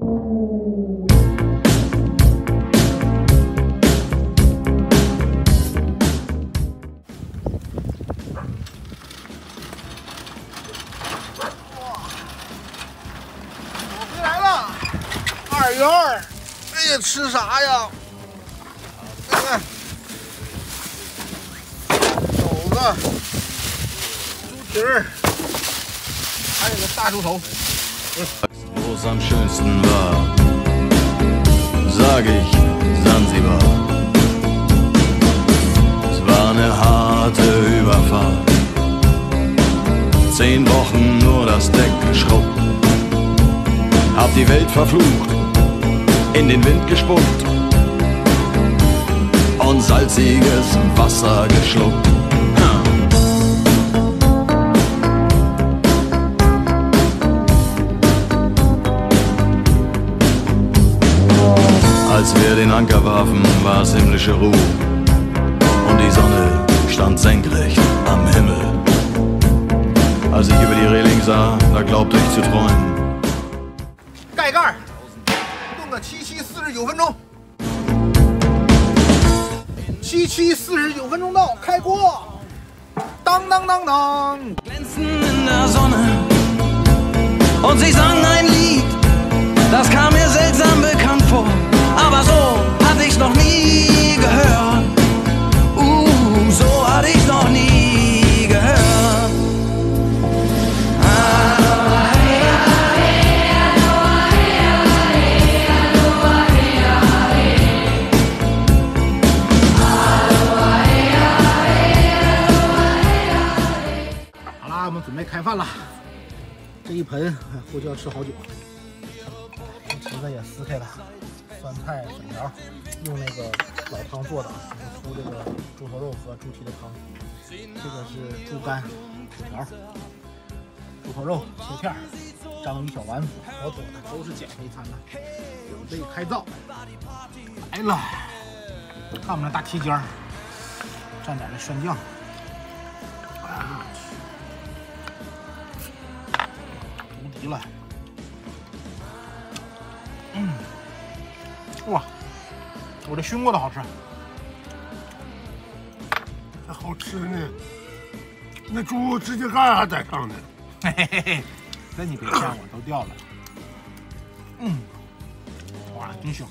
回来了，二元儿，哎呀，吃啥呀？看看，肘子、猪蹄儿，还有个大猪头。Wo es am schönsten war, sag ich Sansibar. Es war eine harte Überfahrt. Zehn Wochen nur das Deck geschrubbt. Hab die Welt verflucht, in den Wind gespuckt und salziges Wasser geschluckt. Als wir den Anker warfen, war es himmlische Ruhe. Und die Sonne stand senkrecht am Himmel. Als ich über die Reling sah, da glaubte ich zu träumen. 盖盖儿，炖个七七四十九分钟。七七四十九分钟到，开锅。当当当当， Glänzen in der Sonne. Und sie sang 准备开饭了。这一盆估计要吃好久。这茄子也撕开了，酸菜粉条，用那个老汤做的，啊，出这个猪头肉和猪蹄的汤。这个是猪肝、薯条、猪头肉切片，章鱼小丸子，好多的，都是减肥餐呢。准备开灶，来了，看我们那大蹄尖，蘸点这蒜酱。了！嗯，哇，我这熏过的好吃。这好吃呢，那猪指甲盖还在上呢。嘿嘿嘿嘿，这你别骗我，都掉了。嗯，哇，真香。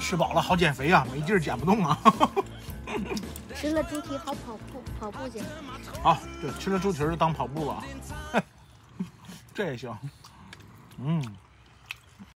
吃饱了好减肥啊，没劲儿减不动啊。吃了猪蹄好跑步，跑步去。好，对，吃了猪蹄就当跑步了。这也行。嗯。